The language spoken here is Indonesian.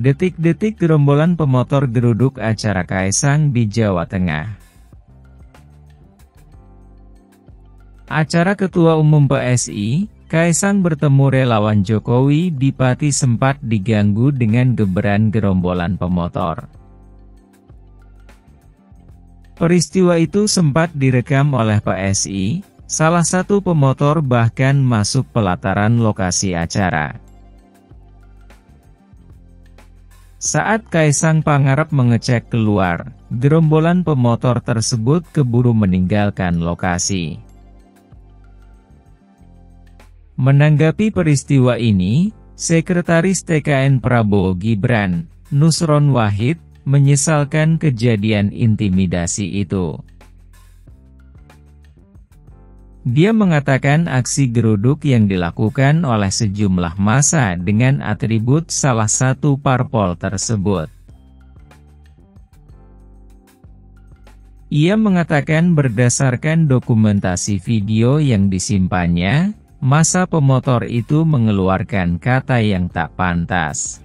Detik-detik gerombolan pemotor geruduk acara Kaisang di Jawa Tengah. Acara Ketua Umum PSI, Kaisang bertemu relawan Jokowi di Pati sempat diganggu dengan geberan gerombolan pemotor. Peristiwa itu sempat direkam oleh PSI, salah satu pemotor bahkan masuk pelataran lokasi acara. Saat Kaisang Pangarep mengecek keluar, gerombolan pemotor tersebut keburu meninggalkan lokasi. Menanggapi peristiwa ini, Sekretaris TKN Prabowo Gibran, Nusron Wahid, menyesalkan kejadian intimidasi itu. Dia mengatakan aksi geruduk yang dilakukan oleh sejumlah masa dengan atribut salah satu parpol tersebut. Ia mengatakan berdasarkan dokumentasi video yang disimpannya, masa pemotor itu mengeluarkan kata yang tak pantas.